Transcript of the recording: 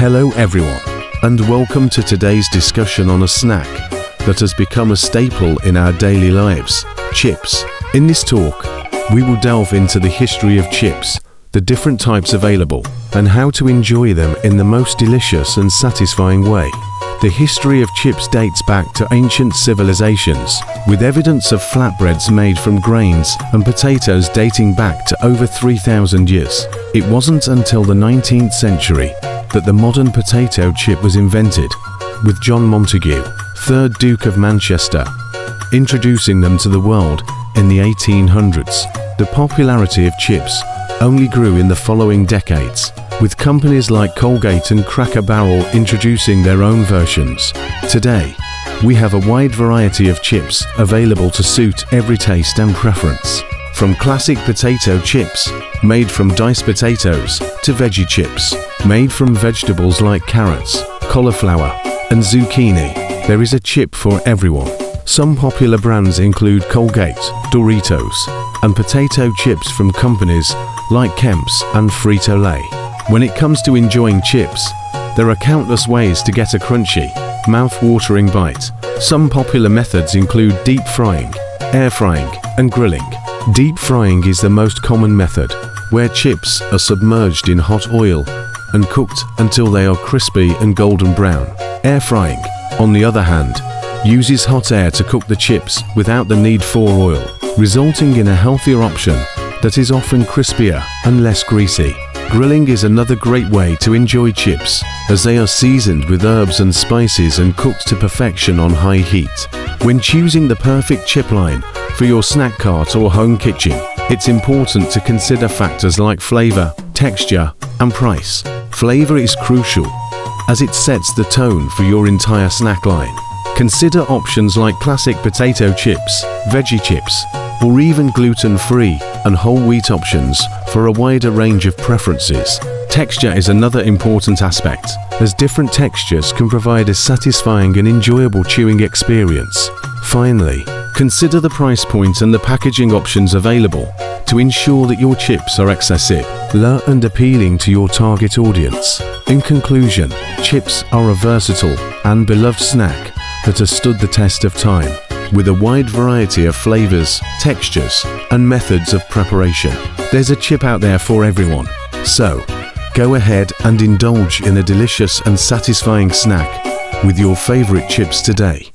Hello everyone, and welcome to today's discussion on a snack that has become a staple in our daily lives, chips. In this talk, we will delve into the history of chips, the different types available, and how to enjoy them in the most delicious and satisfying way. The history of chips dates back to ancient civilizations, with evidence of flatbreads made from grains and potatoes dating back to over 3,000 years. It wasn't until the 19th century that the modern potato chip was invented, with John Montagu, 3rd Duke of Manchester, introducing them to the world in the 1800s. The popularity of chips only grew in the following decades, with companies like Colgate and Cracker Barrel introducing their own versions. Today, we have a wide variety of chips available to suit every taste and preference. From classic potato chips, made from diced potatoes, to veggie chips, made from vegetables like carrots, cauliflower, and zucchini, there is a chip for everyone. Some popular brands include Colgate, Doritos, and potato chips from companies like Kemp's and Frito-Lay. When it comes to enjoying chips, there are countless ways to get a crunchy, mouth-watering bite. Some popular methods include deep frying, air frying, and grilling. Deep frying is the most common method, where chips are submerged in hot oil and cooked until they are crispy and golden brown. Air frying, on the other hand, uses hot air to cook the chips without the need for oil, resulting in a healthier option that is often crispier and less greasy. Grilling is another great way to enjoy chips, as they are seasoned with herbs and spices and cooked to perfection on high heat. When choosing the perfect chip line for your snack cart or home kitchen, it's important to consider factors like flavor, texture, and price. Flavor is crucial, as it sets the tone for your entire snack line. Consider options like classic potato chips, veggie chips, or even gluten-free and whole wheat options for a wider range of preferences. Texture is another important aspect, as different textures can provide a satisfying and enjoyable chewing experience. Finally, consider the price point and the packaging options available to ensure that your chips are accessible and appealing to your target audience. In conclusion, chips are a versatile and beloved snack that has stood the test of time with a wide variety of flavors, textures, and methods of preparation. There's a chip out there for everyone. So, go ahead and indulge in a delicious and satisfying snack with your favorite chips today.